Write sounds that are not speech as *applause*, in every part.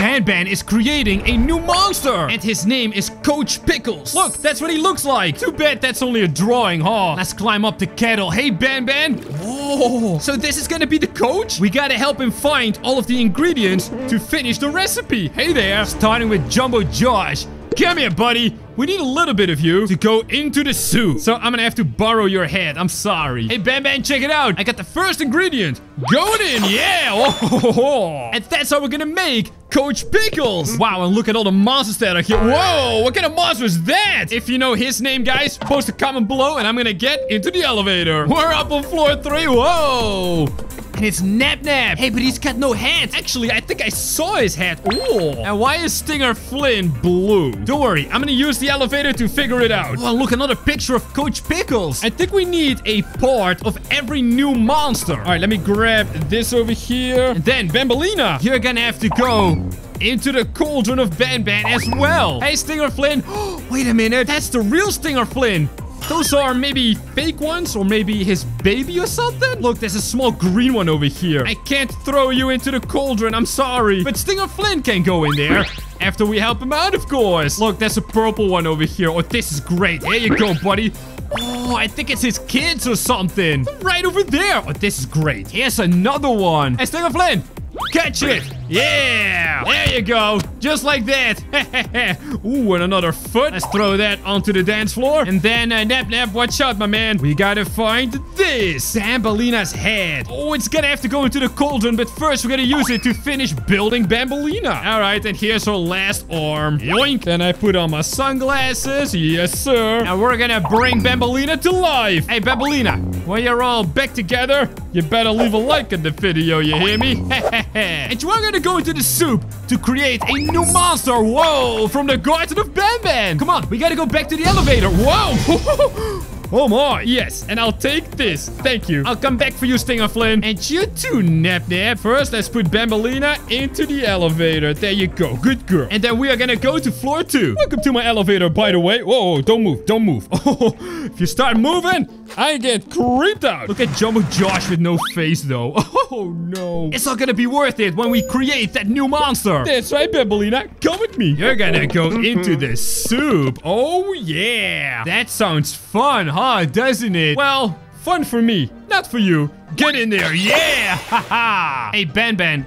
Ban Ban is creating a new monster. And his name is Coach Pickles. Look, that's what he looks like. Too bad that's only a drawing, huh? Let's climb up the kettle. Hey, Ban Ban. Whoa. So this is gonna be the coach? We gotta help him find all of the ingredients to finish the recipe. Hey there. Starting with Jumbo Josh. Come here, buddy. We need a little bit of you to go into the soup. So I'm gonna have to borrow your head. I'm sorry. Hey, Ban Ban, check it out. I got the first ingredient. Going in, yeah. Oh, and that's how we're gonna make Coach Pickles. Wow, and look at all the monsters that are here. Whoa, what kind of monster is that? If you know his name, guys, post a comment below and I'm gonna get into the elevator. We're up on floor three. Whoa. And it's Nap Nap. Hey, but he's got no hands. Actually, I think I saw his head. Ooh. And why is Stinger Flynn blue? Don't worry, I'm gonna use the elevator to figure it out. Oh, look, another picture of Coach Pickles. I think we need a part of every new monster. All right, let me grab this over here. And then, Banbaleena, you're gonna have to go into the cauldron of Ban Ban as well. Hey, Stinger Flynn. *gasps* Wait a minute. That's the real Stinger Flynn. Those are maybe fake ones or maybe his baby or something? Look, there's a small green one over here. I can't throw you into the cauldron. I'm sorry. But Stinger Flynn can go in there. After we help him out, of course. Look, there's a purple one over here. Oh, this is great. Here you go, buddy. Oh, I think it's his kids or something. Right over there. Oh, this is great. Here's another one. Hey, Stinger Flynn. Catch it! Yeah! There you go! Just like that! *laughs* Ooh, and another foot. Let's throw that onto the dance floor. And then, uh, Nap Nap, watch out, my man. We gotta find this. Banbaleena's head. Oh, it's gonna have to go into the cauldron, but first we're gonna use it to finish building Banbaleena. Alright, and here's her last arm. Yoink! Then I put on my sunglasses. Yes, sir. And we're gonna bring Banbaleena to life. Hey, Banbaleena, when you're all back together, you better leave a like on the video, you hear me? *laughs* and we're gonna go into the soup to create a new monster. Whoa, from the Garden of Ban. Come on, we gotta go back to the elevator. Whoa. *laughs* Oh my, yes, and I'll take this. Thank you. I'll come back for you, Stinger Flynn. And you too, Nap Nap. First, let's put Banbaleena into the elevator. There you go. Good girl. And then we are gonna go to floor two. Welcome to my elevator, by the way. Whoa, don't move, don't move. Oh, *laughs* if you start moving, I get creeped out. Look at Jumbo Josh with no face, though. *laughs* Oh, no. It's not gonna be worth it when we create that new monster. That's right, Banbaleena. Come with me. You're gonna go into the soup. Oh, yeah. That sounds fun? Doesn't it? Well, fun for me, not for you. Get in there. Yeah. Ha ha. Hey, Ben Ban.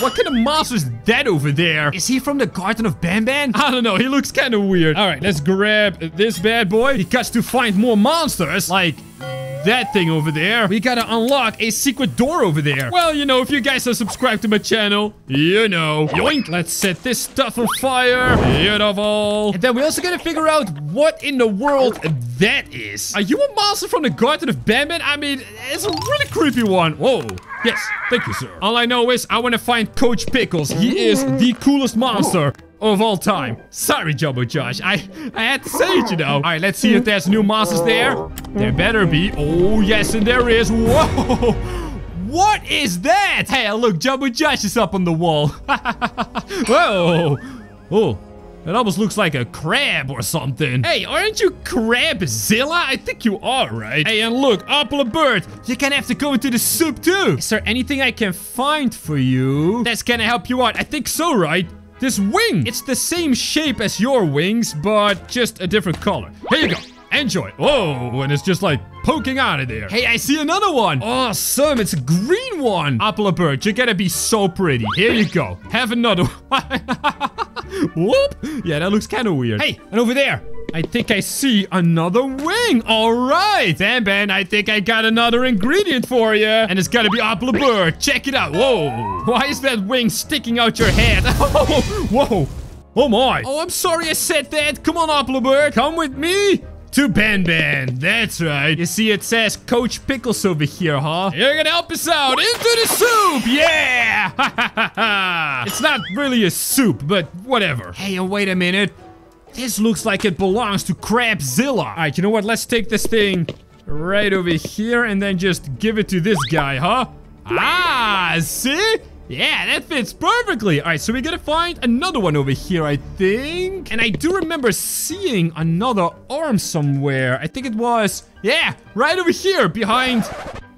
What kind of monster is that over there? Is he from the Garden of Ban Ban? I don't know. He looks kind of weird. All right, let's grab this bad boy. Because to find more monsters, like that thing over there, we gotta unlock a secret door over there. Well, you know, if you guys are subscribed to my channel, you know. Yoink! Let's set this stuff on fire. Beautiful. And then we also gotta figure out what in the world that is. Are you a monster from the Garden of Ban Ban? I mean, it's a really creepy one. Whoa. Yes, thank you, sir. All I know is I want to find Coach Pickles. He is the coolest monster of all time. Sorry, Jumbo Josh. I, I had to say it, you know. All right, let's see if there's new monsters there. There better be. Oh, yes, and there is. Whoa. What is that? Hey, look, Jumbo Josh is up on the wall. *laughs* Whoa. Oh. It almost looks like a crab or something. Hey, aren't you Crabzilla? I think you are, right? Hey, and look, Apple Bird, you're gonna have to go into the soup too. Is there anything I can find for you that's gonna help you out? I think so, right? This wing, it's the same shape as your wings, but just a different color. Here you go. Enjoy. Oh, and it's just like poking out of there. Hey, I see another one. Awesome, it's a green one. Apple bird, you're gonna be so pretty. Here you go. Have another *laughs* *laughs* Whoop. Yeah, that looks kind of weird. Hey, and over there. I think I see another wing. All right. Ban Ben, I think I got another ingredient for you. And it's gotta be apple bird. Check it out. Whoa. Why is that wing sticking out your head? *laughs* Oh, Whoa. Oh my. Oh, I'm sorry I said that. Come on, apple bird. Come with me to Ban Ban. That's right. You see, it says Coach Pickles over here, huh? You're gonna help us out into the soup. Yeah. *laughs* it's not really a soup, but whatever. Hey, wait a minute. This looks like it belongs to Crabzilla. All right, you know what? Let's take this thing right over here and then just give it to this guy, huh? Ah, see? Yeah, that fits perfectly. All right, so we gotta find another one over here, I think. And I do remember seeing another arm somewhere. I think it was, yeah, right over here behind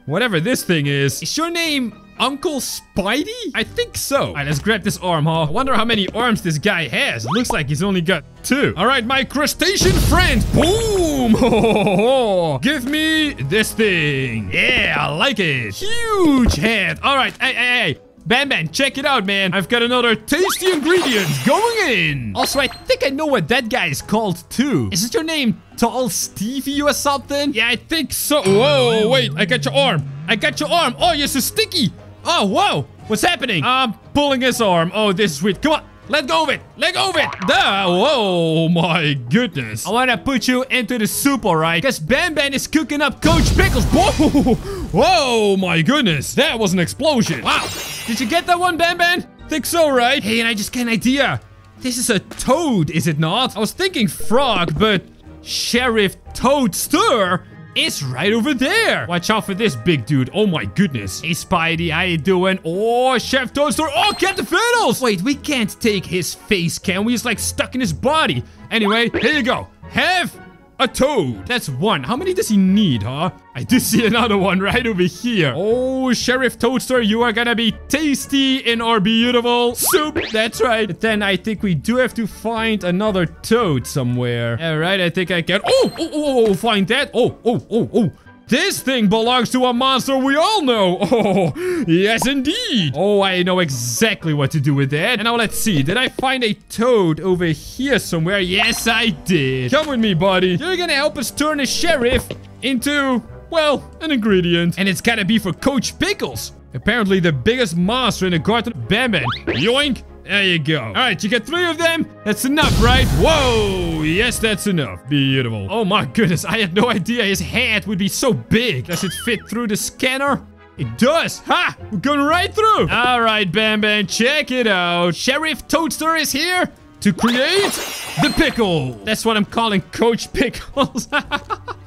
whatever this thing is. Is your name Uncle Spidey? I think so. All right, let's grab this arm, huh? I wonder how many arms this guy has. It looks like he's only got two. All right, my crustacean friend. Boom! *laughs* Give me this thing. Yeah, I like it. Huge head. All right, hey, hey, hey. Ban, check it out, man. I've got another tasty ingredient going in. Also, I think I know what that guy is called, too. Is it your name Tall Stevie or something? Yeah, I think so. Whoa, wait. I got your arm. I got your arm. Oh, you're so sticky. Oh, whoa. What's happening? I'm pulling his arm. Oh, this is sweet. Come on. Let go of it. Let go of it. Duh. Whoa, my goodness. I want to put you into the soup, all right? Because Ban is cooking up Coach Pickles. Whoa. *laughs* Whoa, my goodness. That was an explosion. Wow. Did you get that one, Ban Ban? Think so, right? Hey, and I just got an idea. This is a toad, is it not? I was thinking frog, but Sheriff Toadster is right over there. Watch out for this big dude. Oh my goodness. Hey, Spidey, how you doing? Oh, Chef Toaster. Oh, Captain Fiddles. Wait, we can't take his face, can we? He's like stuck in his body. Anyway, here you go. Have a toad. That's one. How many does he need, huh? I do see another one right over here. Oh, Sheriff Toadster, you are gonna be tasty in our beautiful soup. That's right. But then I think we do have to find another toad somewhere. All right, I think I can. Oh, oh, oh, oh, oh, find that. Oh, oh, oh, oh. This thing belongs to a monster we all know. *laughs* Oh, yes, indeed. Oh, I know exactly what to do with that. Now let's see. Did I find a toad over here somewhere? Yes, I did. Come with me, buddy. You're gonna help us turn a sheriff into, well, an ingredient. And it's gotta be for Coach Pickles. Apparently the biggest monster in the garden. Bam. Yoink. There you go. All right, you get three of them. That's enough, right? Whoa. Yes, that's enough. Beautiful. Oh my goodness. I had no idea his head would be so big. Does it fit through the scanner? It does. Ha! We're going right through. All right, Bam Bam. Check it out. Sheriff Toadster is here to create the pickle. That's what I'm calling Coach Pickles. *laughs* All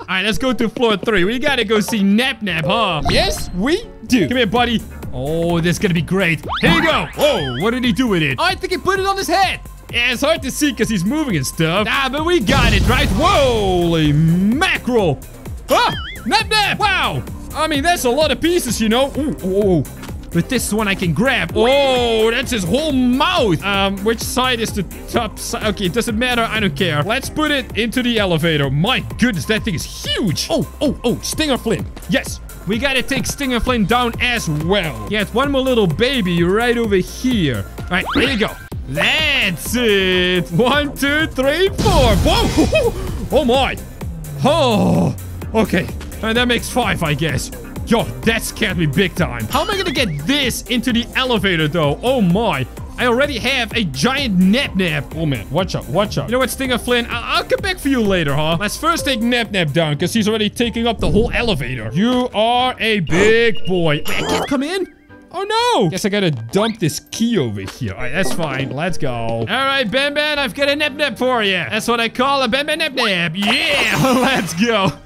right, let's go to floor three. We gotta go see Nap Nap, huh? Yes, we do. Come here, buddy. Oh, this is gonna be great. Here you go. Whoa, what did he do with it? Oh, I think he put it on his head. Yeah, it's hard to see because he's moving and stuff. Ah, but we got it, right? Holy mackerel. Ah, Nap Nap. Wow. I mean, that's a lot of pieces, you know. Ooh, ooh, ooh. But this one I can grab. Oh, that's his whole mouth. Um, which side is the top side? Okay, it doesn't matter. I don't care. Let's put it into the elevator. My goodness, that thing is huge. Oh, oh, oh, Stinger Flynn. Yes, we gotta take Stinger Flynn down as well. It's one more little baby right over here. All right, there you go. That's it. One, two, three, four. Whoa. *laughs* Oh, my. Oh, okay. And that makes five, I guess. Yo, that scared me big time. How am I gonna get this into the elevator, though? Oh, my. I already have a giant nap nap. Oh, man. Watch out. Watch out. You know what, Stinger Flynn? I will come back for you later, huh? Let's first take nap nap down because he's already taking up the whole elevator. You are a big boy. Wait, I can't come in? Oh no! Guess I gotta dump this key over here. All right, that's fine. Let's go. All right, Ben Ben, I've got a nap nap for you. That's what I call a Ben Ben nap nap. Yeah, *laughs* let's go. *laughs*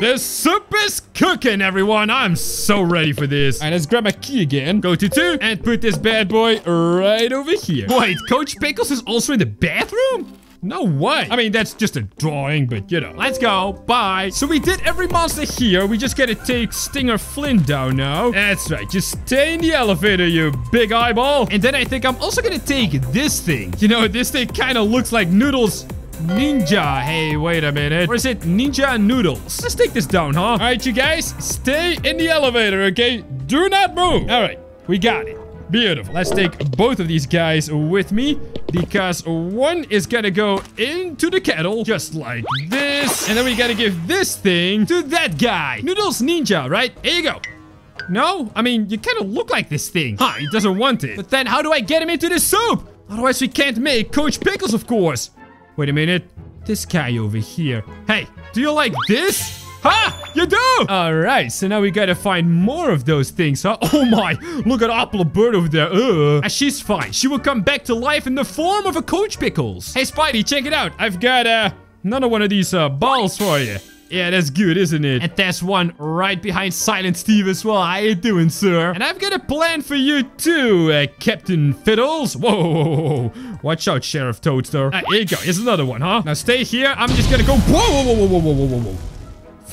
the soup is cooking, everyone. I'm so ready for this. All right, let's grab my key again. Go to two and put this bad boy right over here. Wait, Coach Pickles is also in the bathroom? No way. I mean, that's just a drawing, but you know. Let's go. Bye. So we did every monster here. We just gotta take Stinger Flynn down now. That's right. Just stay in the elevator, you big eyeball. And then I think I'm also gonna take this thing. You know, this thing kind of looks like Noodles Ninja. Hey, wait a minute. Or is it Ninja Noodles? Let's take this down, huh? All right, you guys, stay in the elevator, okay? Do not move. All right, we got it. Beautiful. Let's take both of these guys with me because one is gonna go into the kettle just like this. And then we gotta give this thing to that guy. Noodles Ninja, right? Here you go. No? I mean, you kind of look like this thing. Huh, he doesn't want it. But then how do I get him into the soup? Otherwise, we can't make Coach Pickles, of course. Wait a minute. This guy over here. Hey, do you like this? Ha! You do! Alright, so now we gotta find more of those things, huh? *laughs* Oh my! Look at Apple Bird over there. Uh, she's fine. She will come back to life in the form of a Coach Pickles. Hey, Spidey, check it out. I've got, uh, another one of these, uh, balls for you. Yeah, that's good, isn't it? And there's one right behind Silent Steve as well. How you doing, sir? And I've got a plan for you too, uh, Captain Fiddles. Whoa, whoa, whoa, whoa. Watch out, Sheriff Toadster. Uh, here you go. Here's another one, huh? Now stay here. I'm just gonna go. Whoa, whoa, whoa, whoa, whoa, whoa, whoa, whoa.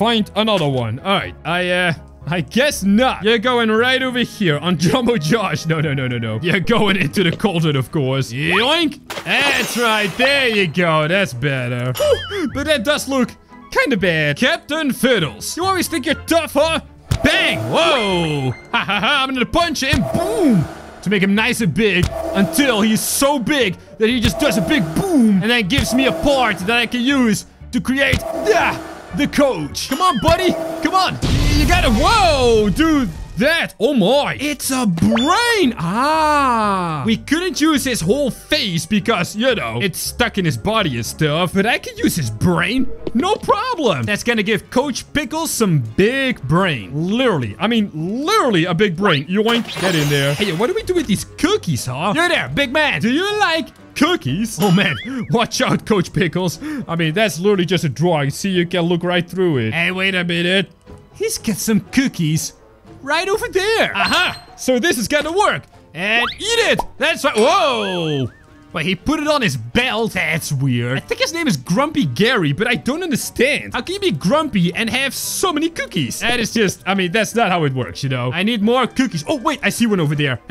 Find another one. All right, I, uh, I guess not. You're going right over here on *laughs* Jumbo Josh. No, no, no, no, no. You're going into the cauldron, of course. Yoink. That's right. There you go. That's better. *gasps* But that does look kind of bad. Captain Fiddles. You always think you're tough, huh? Bang! Whoa! Ha ha ha! I'm gonna punch him. Boom! To make him nice and big until he's so big that he just does a big boom and then gives me a part that I can use to create the, the coach. Come on, buddy. Come on. You gotta. Whoa, dude that? Oh my. It's a brain. Ah. We couldn't use his whole face because, you know, it's stuck in his body and stuff. But I can use his brain. No problem. That's gonna give Coach Pickles some big brain. Literally. I mean, literally a big brain. You Yoink. Get in there. Hey, what do we do with these cookies, huh? You're there, big man. Do you like cookies? Oh man, watch out, Coach Pickles. I mean, that's literally just a drawing. See, you can look right through it. Hey, wait a minute. He's got some cookies right over there. Aha! So this is gonna work. And eat it! That's right. Whoa! But he put it on his belt. That's weird. I think his name is Grumpy Gary, but I don't understand. How can you be grumpy and have so many cookies? That is just, I mean, that's not how it works, you know. I need more cookies. Oh, wait, I see one over there. *laughs*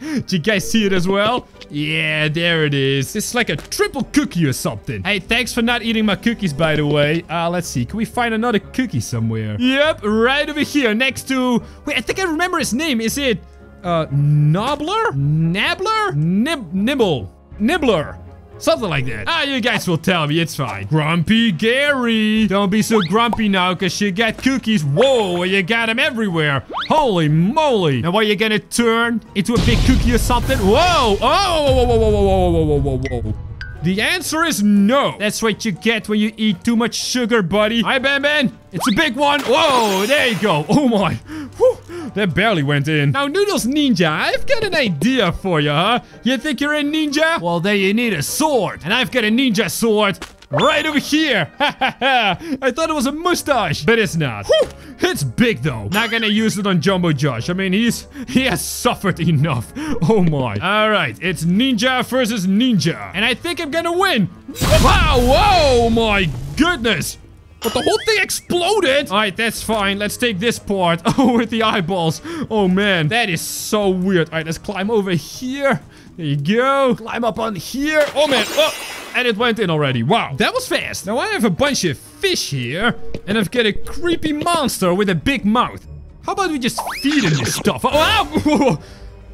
Did you guys see it as well? Yeah, there it is. It's like a triple cookie or something. Hey, thanks for not eating my cookies, by the way. Uh, let's see. Can we find another cookie somewhere? Yep, right over here next to... Wait, I think I remember his name. Is it... Uh, Nobbler? Nabbler? Nib Nibble. Nibbler. Something like that. Ah, you guys will tell me. It's fine. Grumpy Gary. Don't be so grumpy now, because you got cookies. Whoa, you got them everywhere. Holy moly. Now, are you going to turn into a big cookie or something? Whoa. Oh, whoa, whoa, whoa, whoa, whoa, whoa, whoa, whoa, whoa. The answer is no. That's what you get when you eat too much sugar, buddy. Hi, Ben Ben. It's a big one. Whoa, there you go. Oh, my. Whew. That barely went in. Now, Noodles Ninja, I've got an idea for you, huh? You think you're a ninja? Well, then you need a sword. And I've got a ninja sword right over here. *laughs* I thought it was a mustache, but it's not. Whew, it's big though. Not gonna use it on Jumbo Josh. I mean, he's he has suffered enough. *laughs* Oh my. All right, it's Ninja versus Ninja, and I think I'm gonna win. Wow! Whoa! My goodness. But the whole thing exploded. All right, that's fine. Let's take this part. *laughs* Oh, with the eyeballs. Oh, man. That is so weird. All right, let's climb over here. There you go. Climb up on here. Oh, man. Oh, and it went in already. Wow, that was fast. Now I have a bunch of fish here. And I've got a creepy monster with a big mouth. How about we just feed him this stuff? Oh, ow!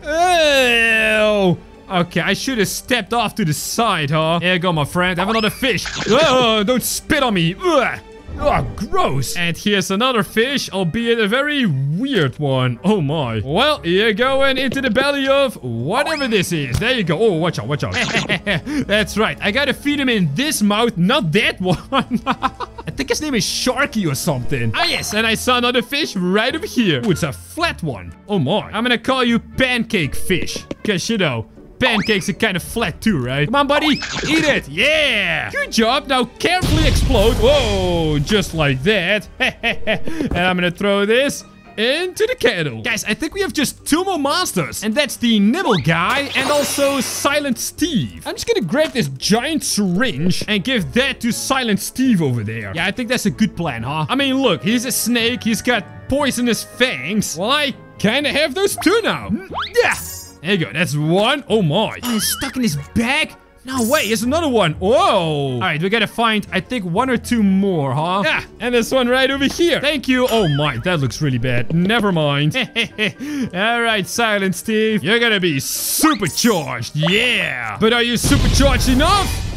*laughs* Ew. Okay, I should have stepped off to the side, huh? Here you go, my friend. Have another fish. Oh, don't spit on me. Ugh. Oh, gross. And here's another fish, albeit a very weird one. Oh my. Well, you're going into the belly of whatever this is. There you go. Oh, watch out, watch out. *laughs* That's right. I gotta feed him in this mouth, not that *laughs* one. I think his name is Sharky or something. Ah, yes. And I saw another fish right over here. Oh, it's a flat one. Oh my. I'm gonna call you Pancake Fish. Because, you know, Pancakes are kind of flat too, right? Come on, buddy. Eat it. Yeah. Good job. Now carefully explode. Whoa, just like that. *laughs* and I'm gonna throw this into the kettle. Guys, I think we have just two more monsters. And that's the Nibble guy and also Silent Steve. I'm just gonna grab this giant syringe and give that to Silent Steve over there. Yeah, I think that's a good plan, huh? I mean, look, he's a snake. He's got poisonous fangs. Well, I kind of have those too now. Mm, yeah. There you go. That's one. Oh my. Oh, it's stuck in his bag? No way, Here's another one. Whoa. All right, we gotta find, I think, one or two more, huh? Yeah, and this one right over here. Thank you. Oh my, that looks really bad. Never mind. *laughs* All right, Silent Steve. You're gonna be supercharged. Yeah. But are you supercharged enough?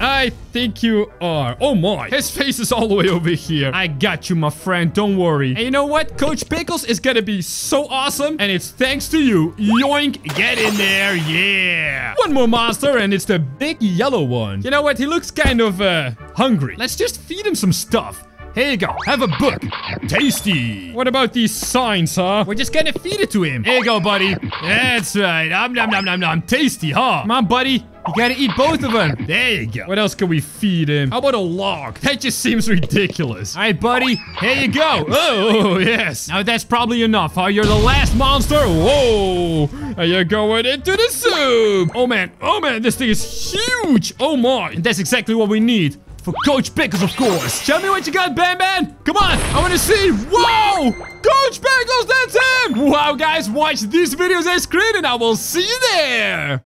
I think you are. Oh my. His face is all the way over here. I got you, my friend. Don't worry. And you know what? Coach Pickles is gonna be so awesome. And it's thanks to you. Yoink. Get in there. Yeah. One more monster and it's the big yellow one. You know what? He looks kind of uh, hungry. Let's just feed him some stuff. Here you go. Have a book. Tasty. What about these signs, huh? We're just gonna feed it to him. Here you go, buddy. That's right. Nom nom nom nom nom. Tasty, huh? Come on, buddy. You gotta eat both of them. There you go. What else can we feed him? How about a log? That just seems ridiculous. All right, buddy. Here you go. *laughs* Oh, yes. Now that's probably enough, huh? You're the last monster. Whoa. And you're going into the soup. Oh, man. Oh, man. This thing is huge. Oh, my. And that's exactly what we need For Coach Pickles, of course. Show me what you got, Ban Ban. Come on. I want to see. Whoa! Coach Pickles, that's him! Wow, guys, watch these videos on screen and I will see you there.